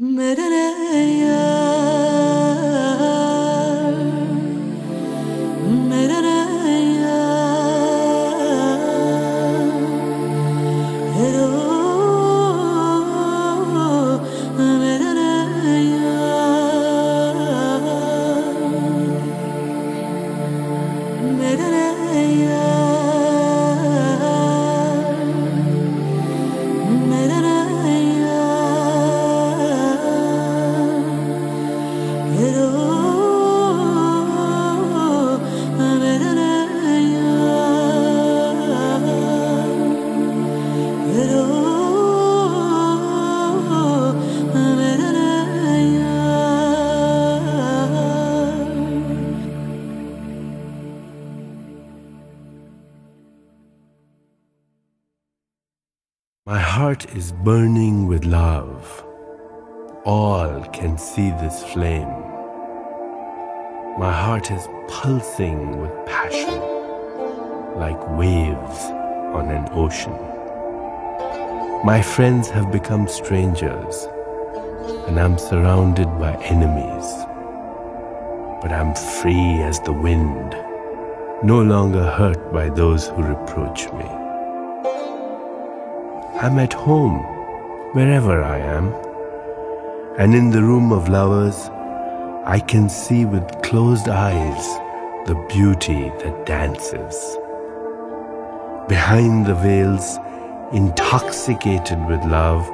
My see this flame. My heart is pulsing with passion, like waves on an ocean. My friends have become strangers, and I'm surrounded by enemies. But I'm free as the wind, no longer hurt by those who reproach me. I'm at home, wherever I am, and in the room of lovers, I can see with closed eyes the beauty that dances. Behind the veils, intoxicated with love,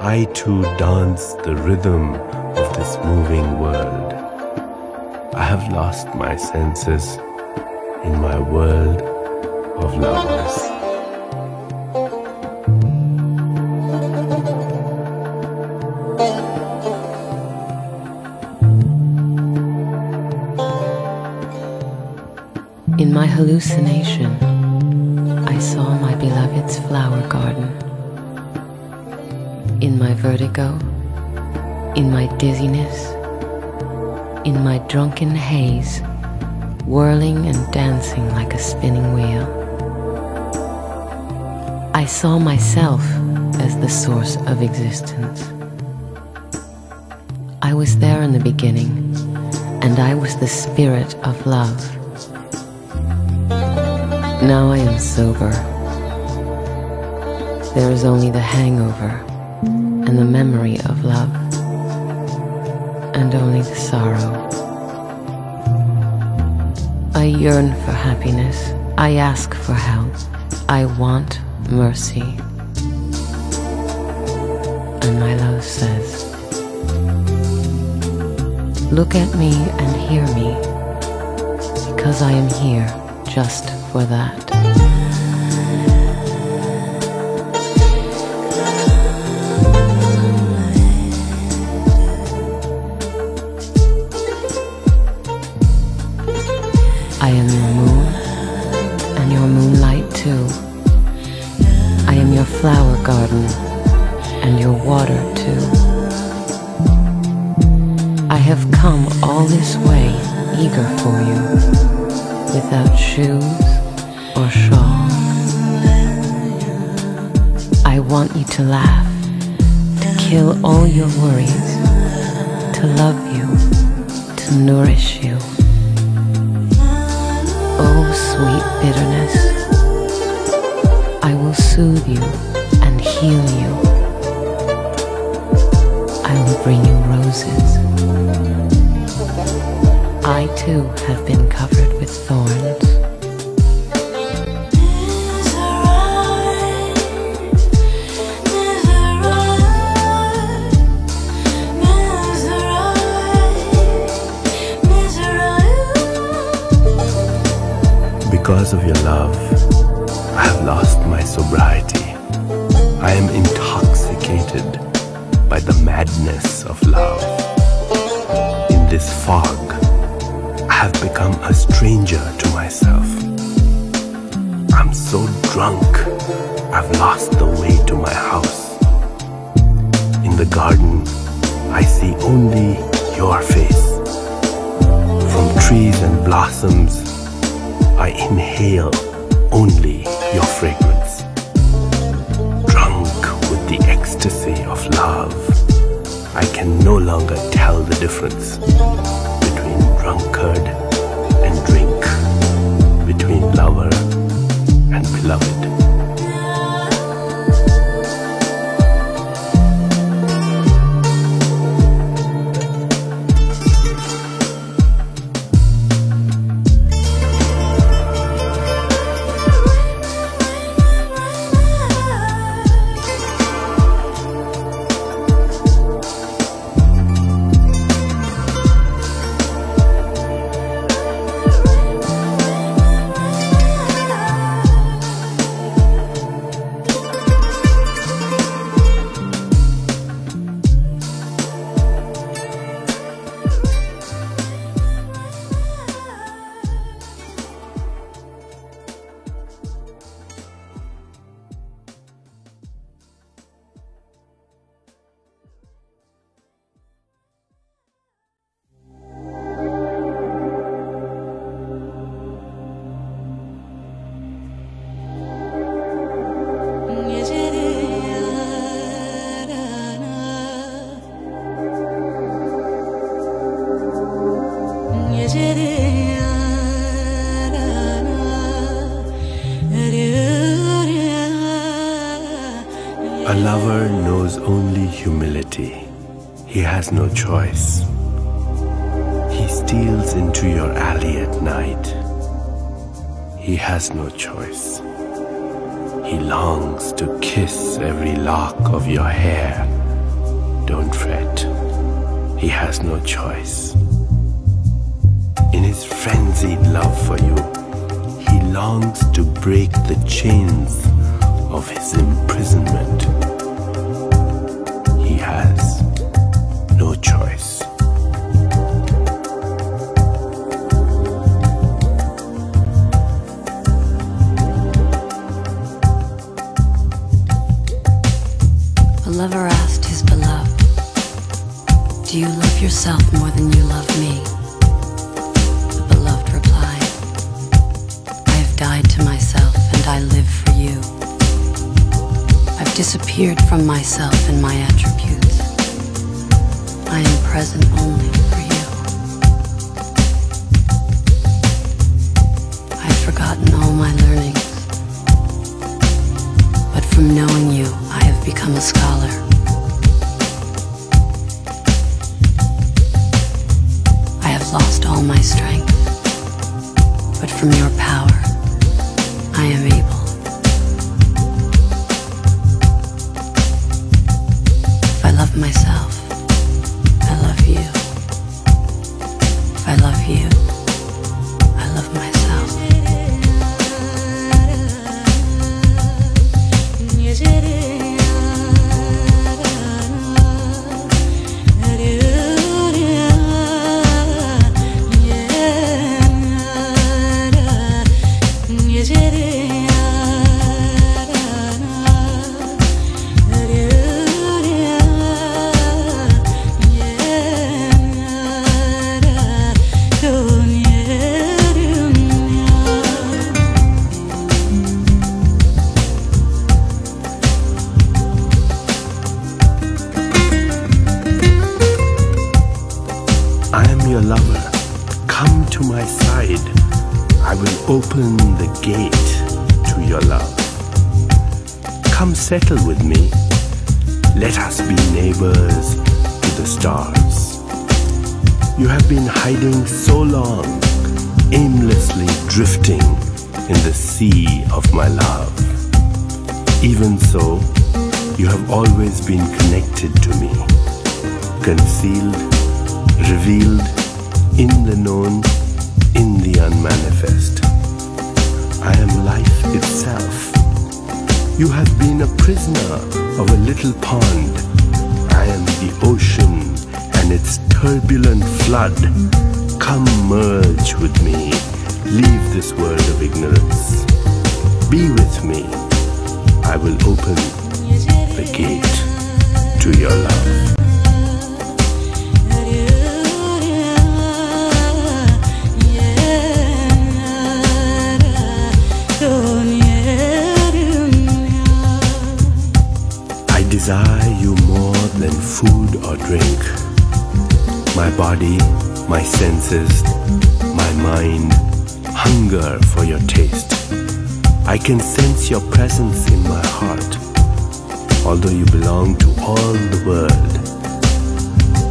I too dance the rhythm of this moving world. I have lost my senses in my world of lovers. Hallucination, I saw my beloved's flower garden. In my vertigo, in my dizziness, in my drunken haze, whirling and dancing like a spinning wheel. I saw myself as the source of existence. I was there in the beginning, and I was the spirit of love. Now I am sober. There is only the hangover and the memory of love, and only the sorrow. I yearn for happiness. I ask for help. I want mercy. And my love says, Look at me and hear me, because I am here just for that. I am your moon and your moonlight too. I am your flower garden and your water too. I have come all this way eager for you without shoes I want you to laugh, to kill all your worries, to love you, to nourish you. Oh, sweet bitterness, I will soothe you and heal you. I will bring you roses. I too have been covered with thorns. Because of your love, I have lost my sobriety. I am intoxicated by the madness of love. In this fog, I have become a stranger to myself. I'm so drunk, I've lost the way to my house. In the garden, I see only your face. From trees and blossoms, I inhale only your fragrance. Drunk with the ecstasy of love, I can no longer tell the difference between drunkard every lock of your hair. Don't fret. He has no choice. In his frenzied love for you, he longs to break the chains of his imprisonment. He has no choice. Yourself more than you love me? The beloved replied, I have died to myself and I live for you. I've disappeared from myself and my attributes. I am present only been hiding so long, aimlessly drifting in the sea of my love. Even so, you have always been connected to me, concealed revealed in the known, in the unmanifest. I am life itself. You have been a prisoner of a little pond. I am the ocean and its turbulent flood. Come merge with me. Leave this world of ignorance. Be with me. I will open the gate to your love. My body, my senses, my mind hunger for your taste. I can sense your presence in my heart. Although you belong to all the world,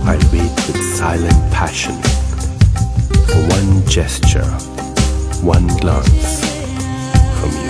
I wait with silent passion for one gesture, one glance from you.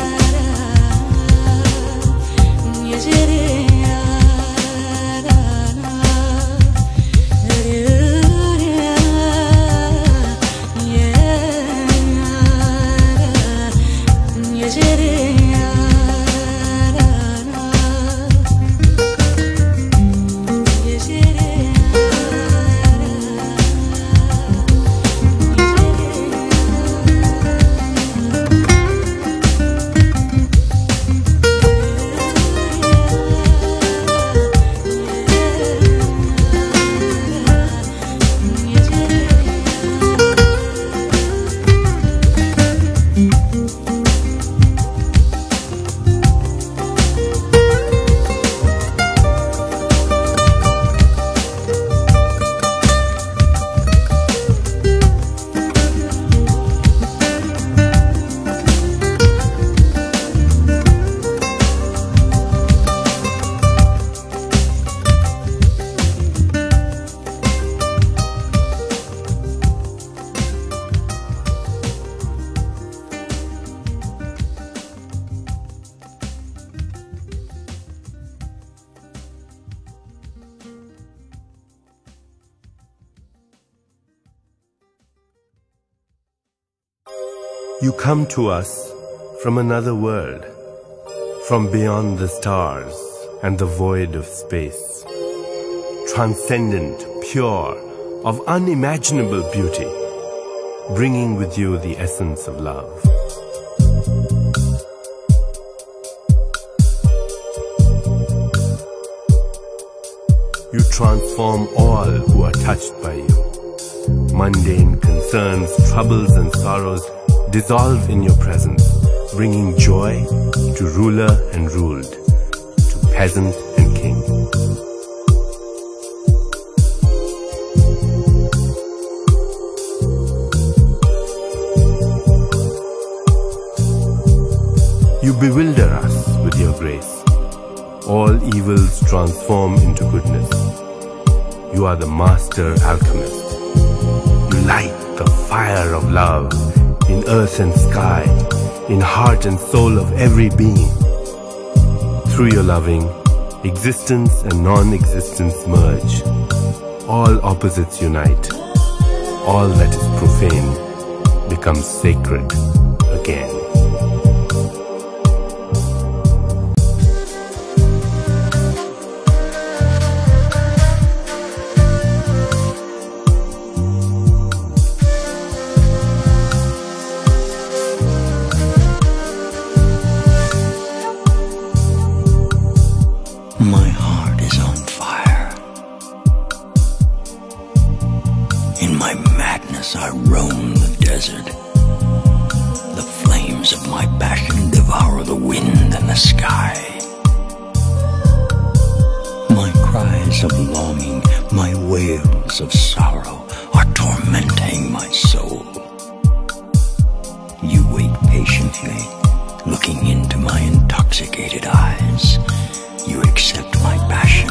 You come to us from another world, from beyond the stars and the void of space. Transcendent, pure, of unimaginable beauty, bringing with you the essence of love. You transform all who are touched by you. Mundane concerns, troubles and sorrows dissolve in your presence, bringing joy to ruler and ruled, to peasant and king. You bewilder us with your grace. All evils transform into goodness. You are the master alchemist. You light the fire of love earth and sky, in heart and soul of every being. Through your loving, existence and non-existence merge. All opposites unite. All that is profane becomes sacred again. Madness, I roam the desert. The flames of my passion devour the wind and the sky. My cries of longing, my wails of sorrow are tormenting my soul. You wait patiently, looking into my intoxicated eyes. You accept my passion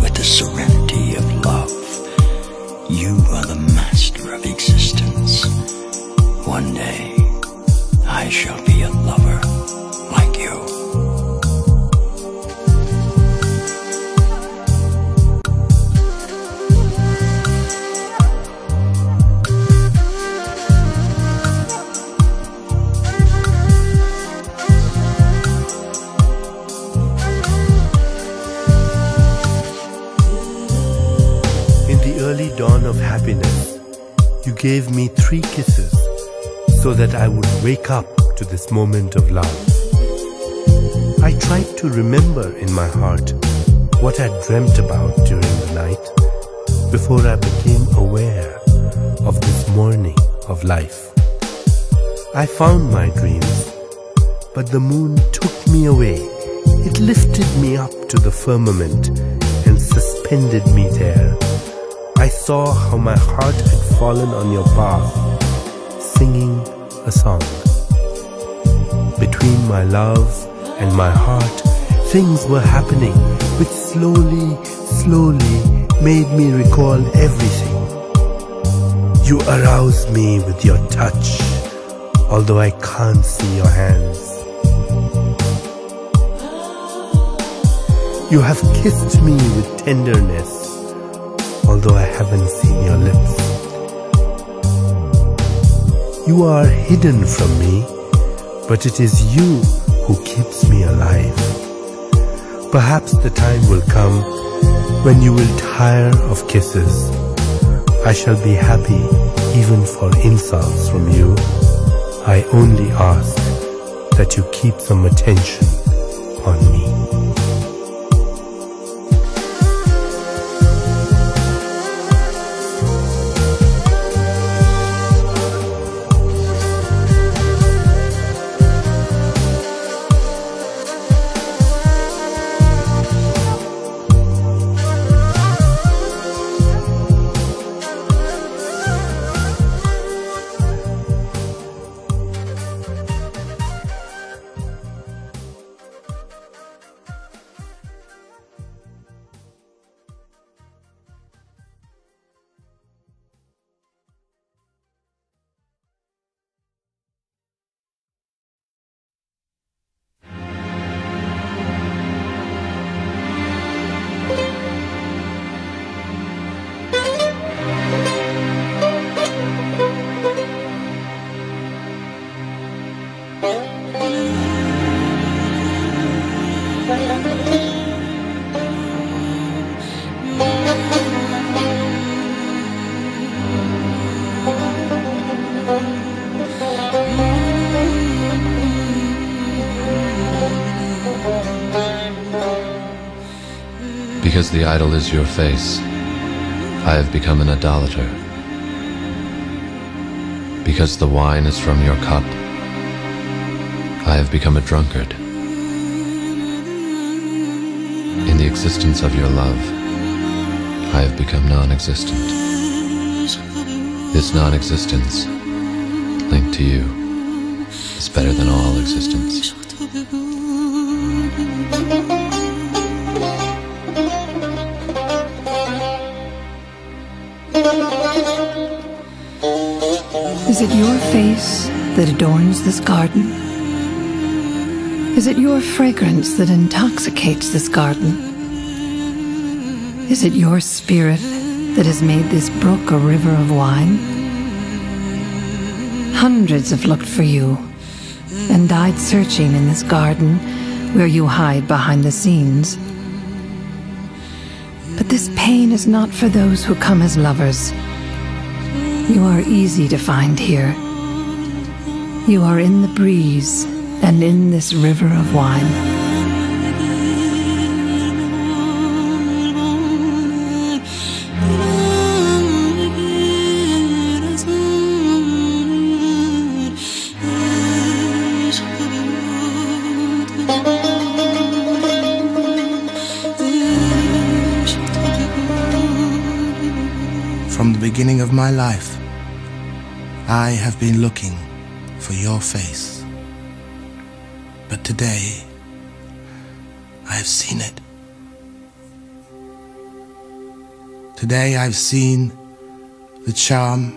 with the serenity of love. You are the shall be a lover like you. In the early dawn of happiness, you gave me three kisses so that I would wake up to this moment of love. I tried to remember in my heart what I dreamt about during the night before I became aware of this morning of life. I found my dreams, but the moon took me away. It lifted me up to the firmament and suspended me there. I saw how my heart had fallen on your path, singing a song. Between my love and my heart, things were happening which slowly, slowly made me recall everything. You arouse me with your touch, although I can't see your hands. You have kissed me with tenderness, although I haven't seen your lips. You are hidden from me, but it is you who keeps me alive. Perhaps the time will come when you will tire of kisses. I shall be happy even for insults from you. I only ask that you keep some attention on me. Because the idol is your face, I have become an idolater. Because the wine is from your cup, I have become a drunkard. In the existence of your love, I have become non-existent. This non-existence, linked to you, is better than all existence. Is it your face that adorns this garden? Is it your fragrance that intoxicates this garden? Is it your spirit that has made this brook a river of wine? Hundreds have looked for you and died searching in this garden where you hide behind the scenes. But this pain is not for those who come as lovers. You are easy to find here. You are in the breeze and in this river of wine. From the beginning of my life, I have been looking for your face. But today, I have seen it. Today I've seen the charm,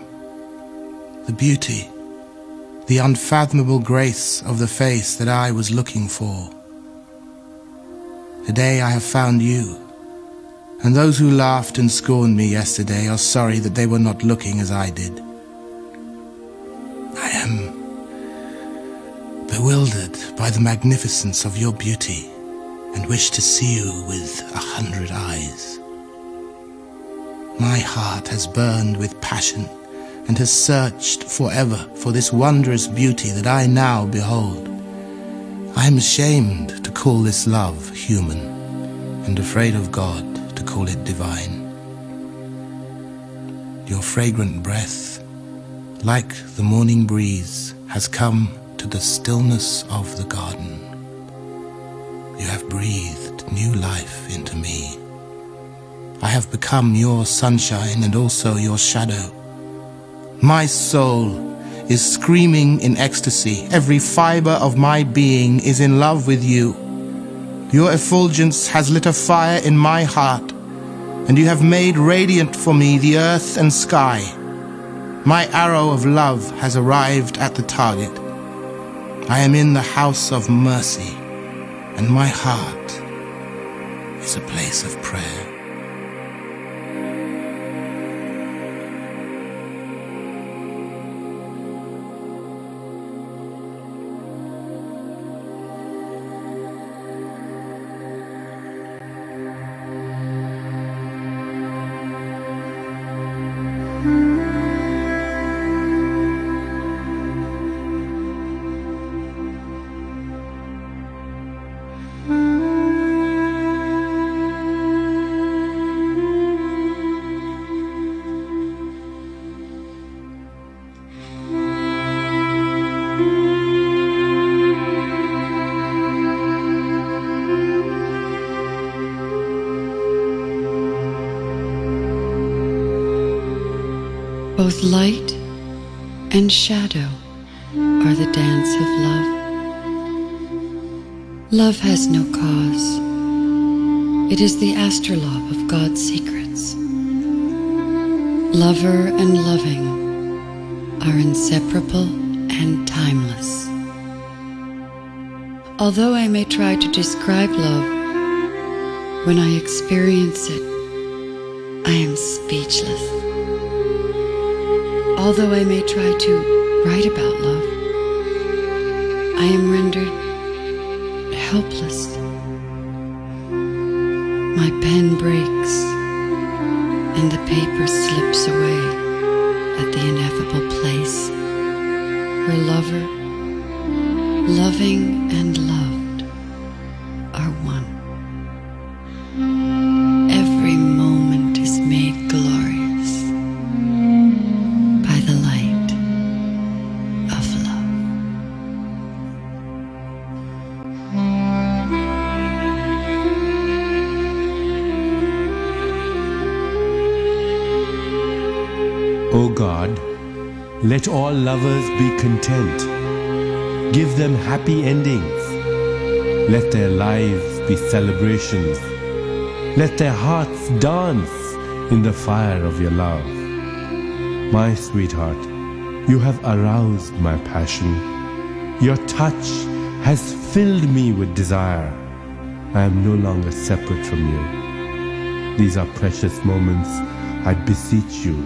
the beauty, the unfathomable grace of the face that I was looking for. Today I have found you. And those who laughed and scorned me yesterday are sorry that they were not looking as I did. Bewildered by the magnificence of your beauty and wish to see you with a hundred eyes. My heart has burned with passion and has searched forever for this wondrous beauty that I now behold. I am ashamed to call this love human and afraid of God to call it divine. Your fragrant breath, like the morning breeze, has come to the stillness of the garden. You have breathed new life into me. I have become your sunshine and also your shadow. My soul is screaming in ecstasy. Every fiber of my being is in love with you. Your effulgence has lit a fire in my heart, and you have made radiant for me the earth and sky. My arrow of love has arrived at the target. I am in the house of mercy, and my heart is a place of prayer. Light and shadow are the dance of love. Love has no cause. It is the astrolabe of God's secrets. Lover and loving are inseparable and timeless. Although I may try to describe love, when I experience it, I am speechless. Although I may try to write about love, I am rendered helpless. My pen breaks and the paper slips away at the ineffable place where lover, loving and loved let all lovers be content. Give them happy endings. Let their lives be celebrations. Let their hearts dance in the fire of your love. My sweetheart, you have aroused my passion. Your touch has filled me with desire. I am no longer separate from you. These are precious moments. I beseech you,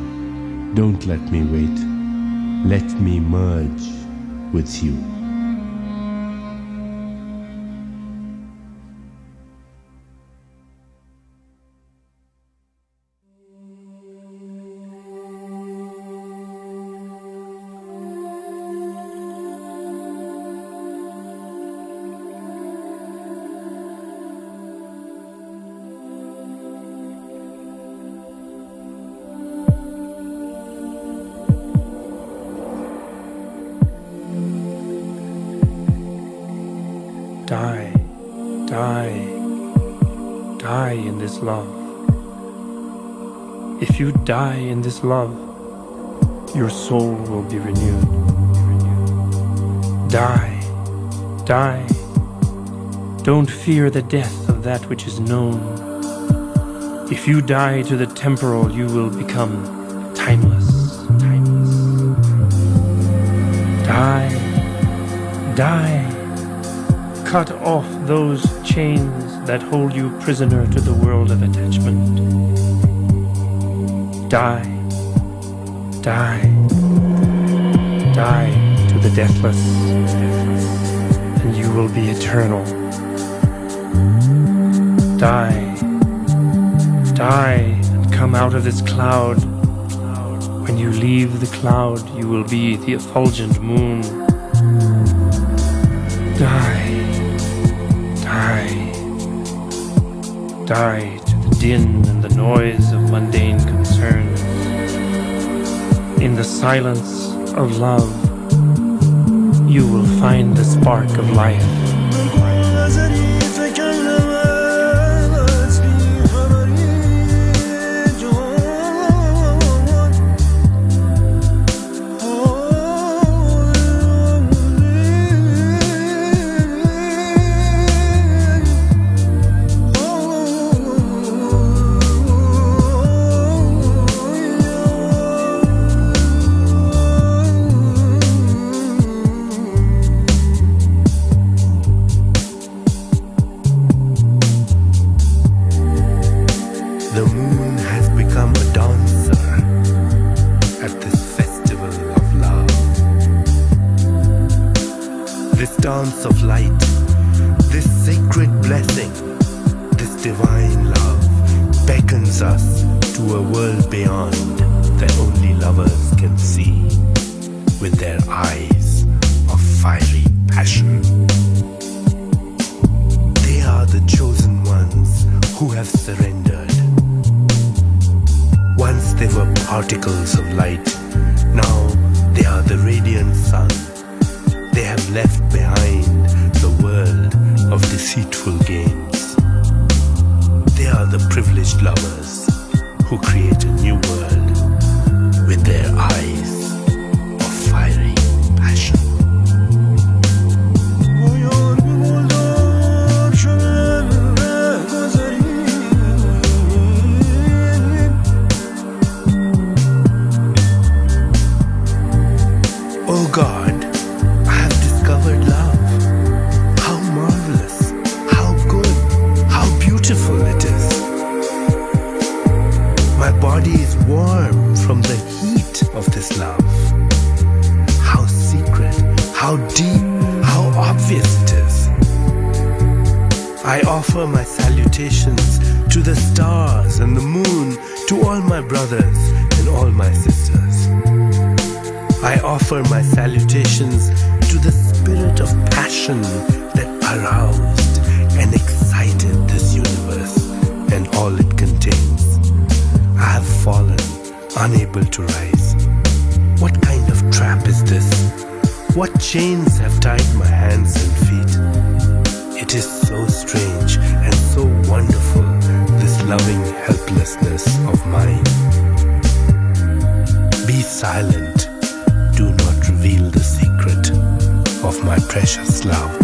don't let me wait. Let me merge with you. Die, die, die in this love. If you die in this love, your soul will be renewed. Die, die. Don't fear the death of that which is known. If you die to the temporal, you will become timeless. Die, die. Cut off those chains that hold you prisoner to the world of attachment. Die, die, die to the deathless, and you will be eternal. Die, die, and come out of this cloud. When you leave the cloud, you will be the effulgent moon. Die, die to the din and the noise of mundane concerns. In the silence of love, you will find the spark of life. To all my brothers and all my sisters. I offer my salutations to the spirit of passion that aroused and excited this universe and all it contains. I have fallen, unable to rise. What kind of trap is this? What chains have tied my hands and feet? It is so strange and so wonderful, loving helplessness of mine. Be silent. Do not reveal the secret of my precious love.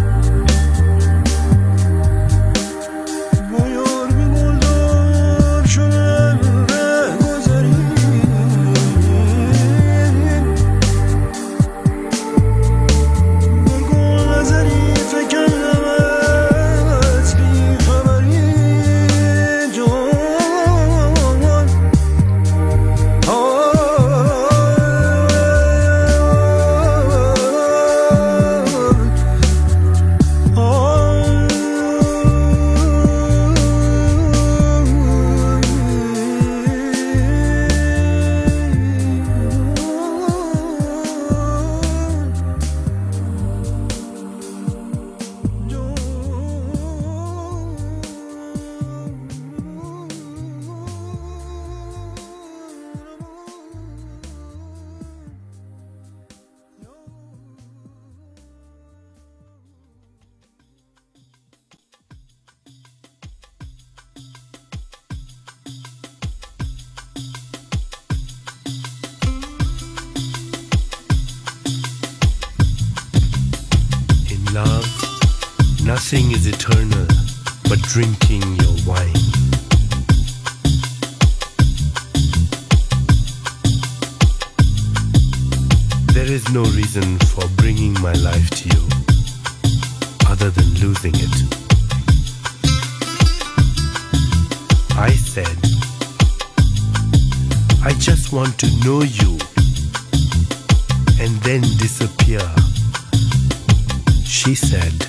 Nothing is eternal but drinking your wine. There is no reason for bringing my life to you other than losing it. I said, I just want to know you and then disappear. She said,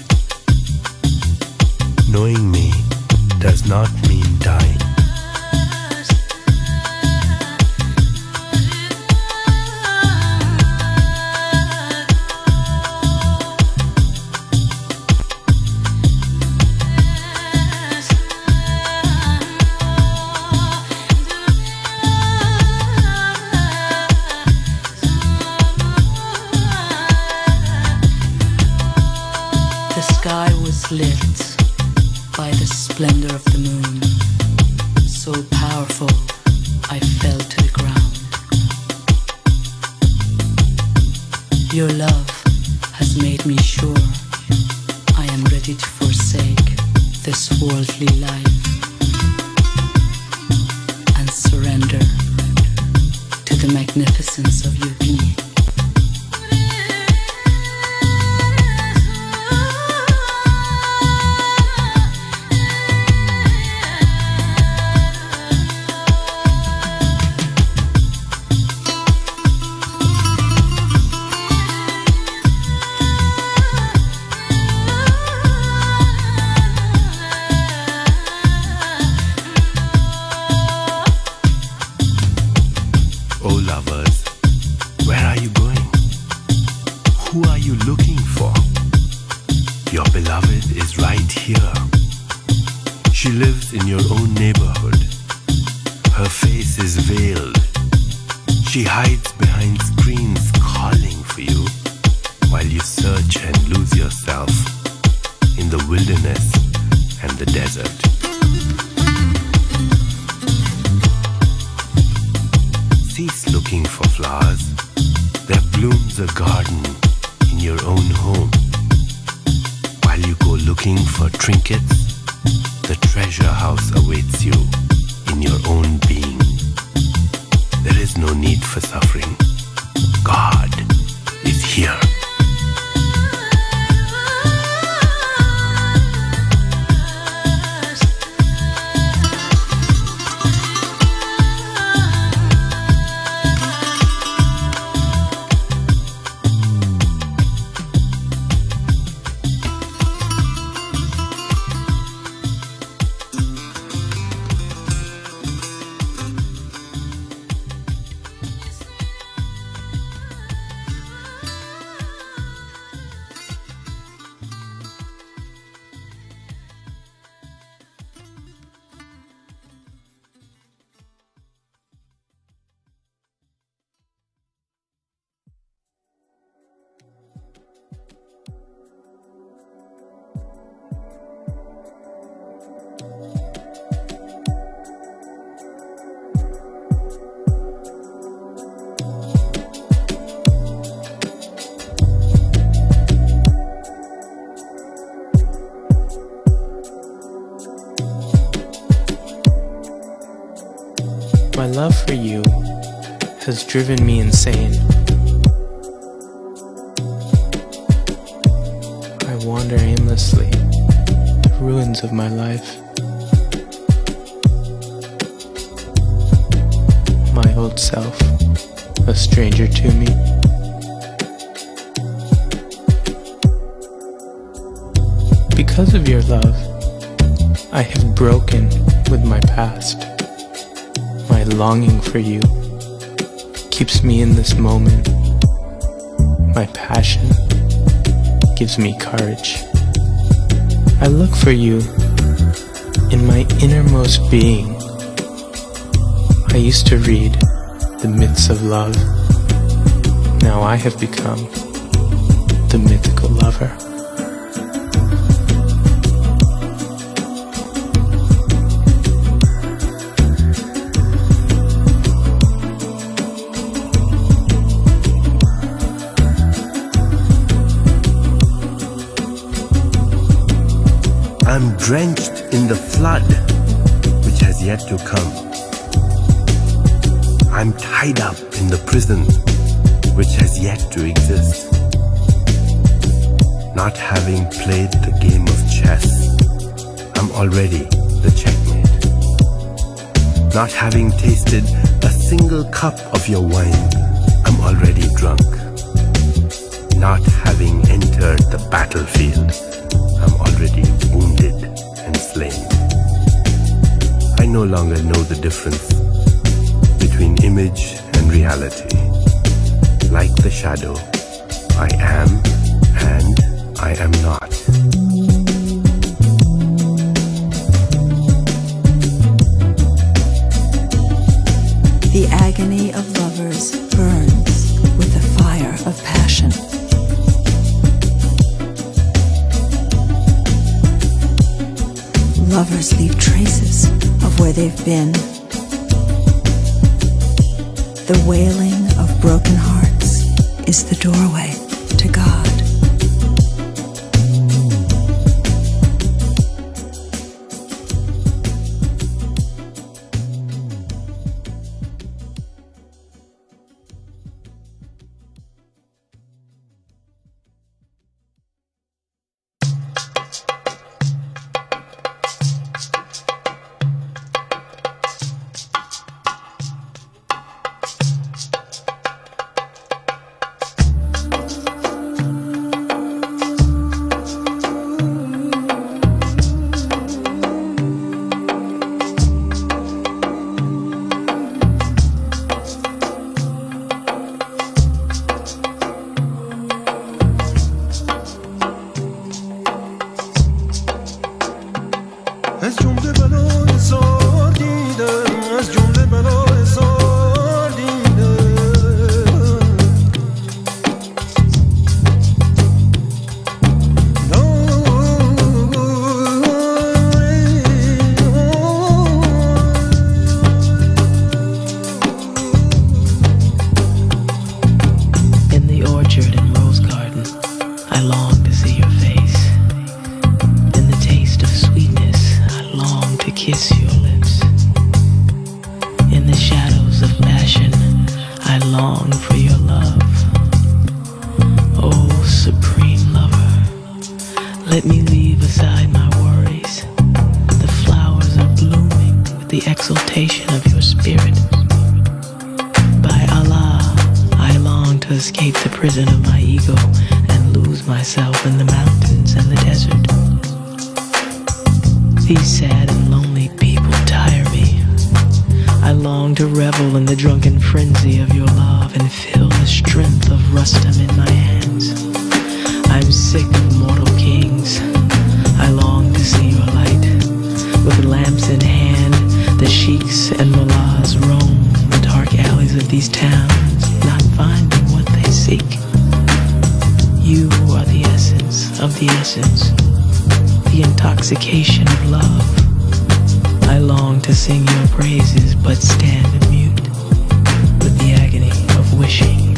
Knowing me does not mean dying. Love for you has driven me insane. I wander aimlessly, the ruins of my life. My old self, a stranger to me. Because of your love, I have broken with my past. Longing for you keeps me in this moment. My passion gives me courage. I look for you in my innermost being. I used to read the myths of love. Now I have become the mythical lover. Drenched in the flood which has yet to come. I'm tied up in the prison which has yet to exist. Not having played the game of chess, I'm already the checkmate. Not having tasted a single cup of your wine, I'm already drunk. Not having entered the battlefield, I'm already slain. I no longer know the difference between image and reality. Like the shadow, I am and I am not. Where they've been. The wailing of broken hearts is the doorway sick of mortal kings. I long to see your light. With lamps in hand, the sheiks and mullahs roam the dark alleys of these towns, not finding what they seek. You are the essence of the essence, the intoxication of love. I long to sing your praises, but stand mute with the agony of wishing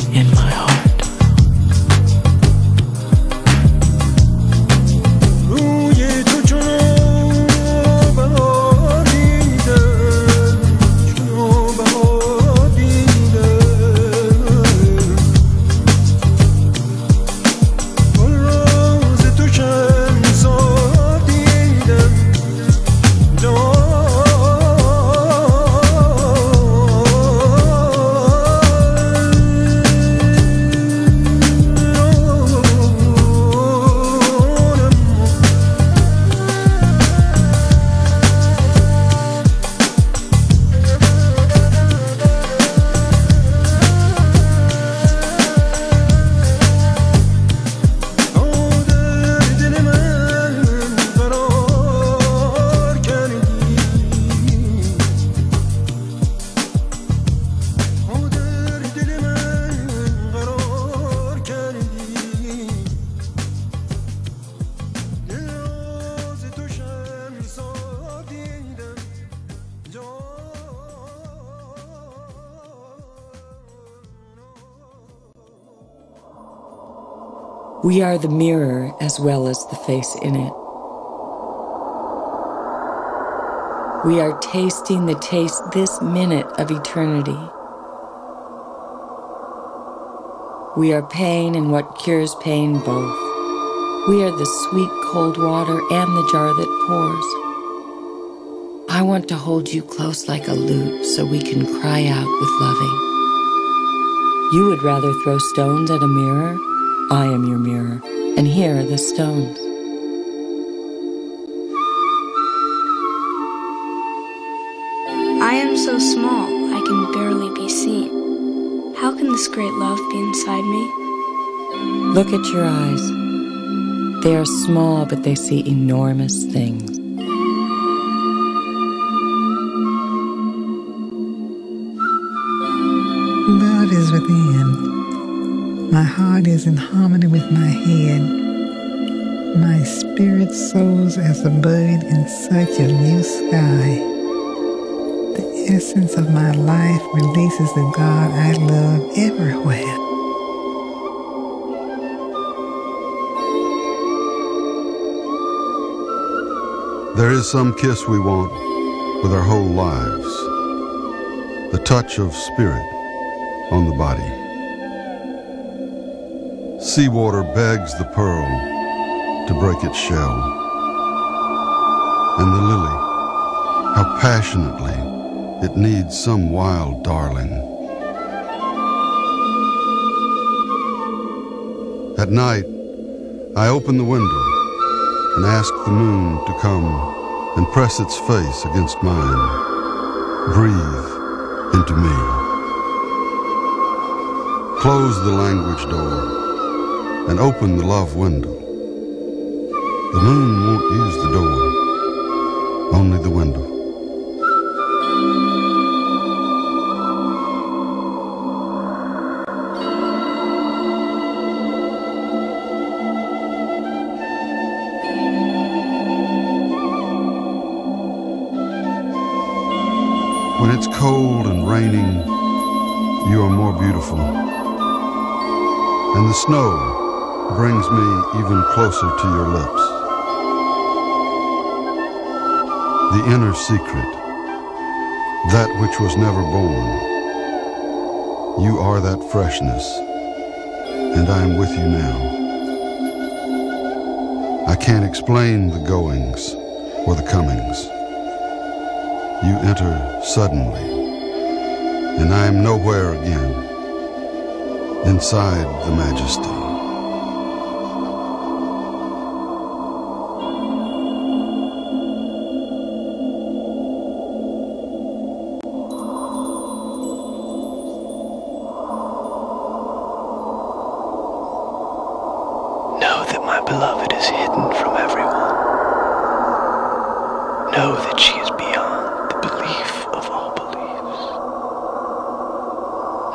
We are the mirror as well as the face in it. We are tasting the taste this minute of eternity. We are pain and what cures pain both. We are the sweet cold water and the jar that pours. I want to hold you close like a lute so we can cry out with loving. You would rather throw stones at a mirror? I am your mirror, and here are the stones. I am so small, I can barely be seen. How can this great love be inside me? Look at your eyes. They are small, but they see enormous things. My heart is in harmony with my head. My spirit soars as a bird in such a new sky. The essence of my life releases the God I love everywhere. There is some kiss we want with our whole lives. The touch of spirit on the body. Seawater begs the pearl to break its shell. And the lily, how passionately it needs some wild darling. At night, I open the window and ask the moon to come and press its face against mine. Breathe into me. Close the language door and open the love window. The moon won't use the door, only the window. When it's cold and raining, you are more beautiful. And the snow brings me even closer to your lips. The inner secret, that which was never born. You are that freshness, and I am with you now. I can't explain the goings or the comings. You enter suddenly, and I am nowhere again, inside the majesty. Know that she is beyond the belief of all beliefs.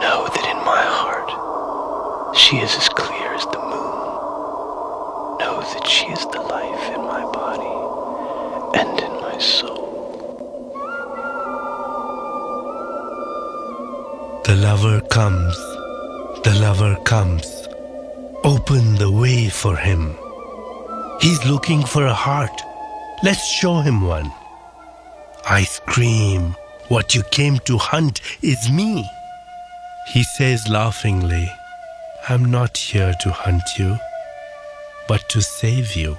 Know that in my heart she is as clear as the moon. Know that she is the life in my body and in my soul. The lover comes. The lover comes. Open the way for him. He's looking for a heart. Let's show him one. I scream, What you came to hunt is me. He says laughingly, I'm not here to hunt you, but to save you.